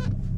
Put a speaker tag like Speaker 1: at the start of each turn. Speaker 1: Ha ha!